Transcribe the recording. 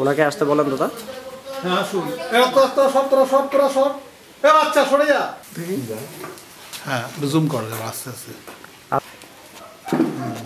ওনাকে আসতে বলেন দাদা। হ্যাঁ আসুন। এরা তো তোরা সব তোরা সব তোরা সব। এ বাচ্চা সরে যা। হ্যাঁ জুম কর যাবে আস্তে আস্তে। হুম।